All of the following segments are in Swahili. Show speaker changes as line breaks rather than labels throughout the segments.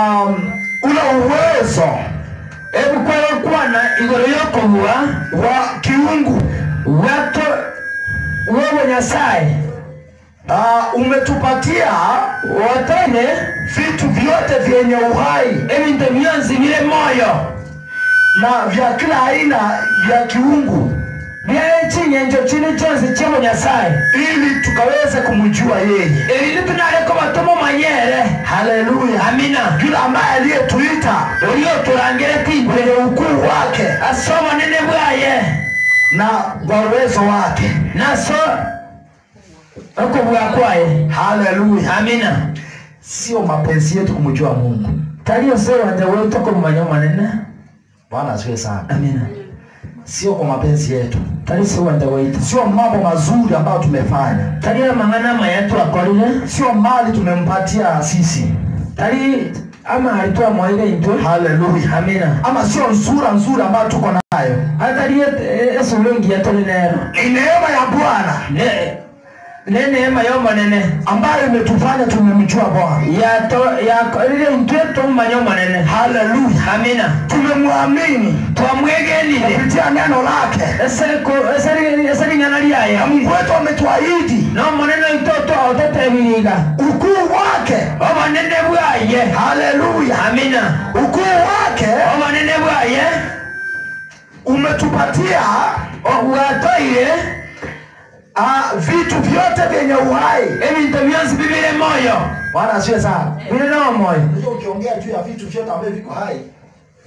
um, ule uwezo.
Ebukwara kwana igoro yokobua
wa kiungu.
Wato wewe nyasaye
uh, umetupatia
watene
vitu vyote vyenye uhai.
Emi ndemianzi bile moyo.
Na vya kila aina vya kiungu.
Byaekinyenjo chini chonzi chemo nyasaye
ili tukaweze kumjua yeye.
Elili tunaleko vatomo manyere
haleluya
amina.
Yule ambaye aliyetuita
tipe
kwenye ukuu wake
asoma nene bwaye.
Na kwa uwezo wake.
Naso okobua kwaye.
Haleluya
amina.
Sio mapenzi yetu kumjua mungu.
Tali ose wanje toko okomumanya omonene
bwana asifiwe sana.
Amina.
Sio kwa mapenzi yetu sio mambo mazuri ambayo tumefanya. Sio mali tumempatia sisi.
Tali alitoa mwaile intwe.
Haleluya
amina.
Ama sio sura nzuri ambayo tuko nayo.
Atali esulungi yatuli nero
ni neema ya bwana
ne neema yo manene
ambayo imetufanya tumemjua bwana.
Intwe tumumanya omonene
haleluya
amina.
Tumemwamini.
Twamwegenire
kupitia neno lake.
Ese ling'ana lyaye
na mungu wetu ametuahidi.
N'omonene oito otetebiriga
ukuu wake.
Obonene bwaye
haleluya
amina.
Ukuu wake
obonene bwaye
umetupatia.
Bwatoire
uh, vitu vyote vyenye uhai.
Ebintu byonsi bibire moyo.
Bwana asiwe sana.
Bire moyo.
Unajua ukiongea juu ya vitu vyote ambavyo viko hai.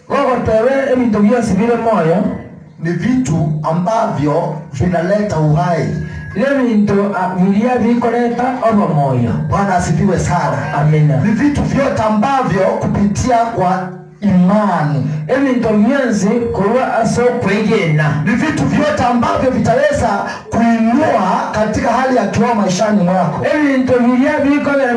Gogotewe ebintu byonsi bire moyo.
Ni vitu ambavyo vinaleta uhai.
Ile vintu vilia vikoleta orwa moyo.
Bwana asifiwe sana.
Amina.
Ni vitu vyote ambavyo kupitia kwa imani.
Ebintu byonsi kuwa aso kwegena
ni vitu vyote ambavyo vitaweza kuinua katika hali ya kiroho maishani mwako.
Ebintu biria bikogera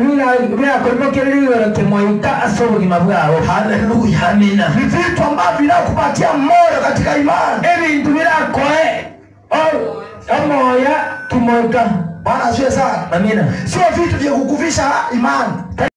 birakorimokerera igoro kimoika aso obogima bwabo
haleluya
amina.
Ni vitu ambavyo vinakupatia moyo katika imani.
Ebintu birakoe o- omoya kimoika
bwana asiwe sana.
Amina.
Sio vitu vya kukuvisha imani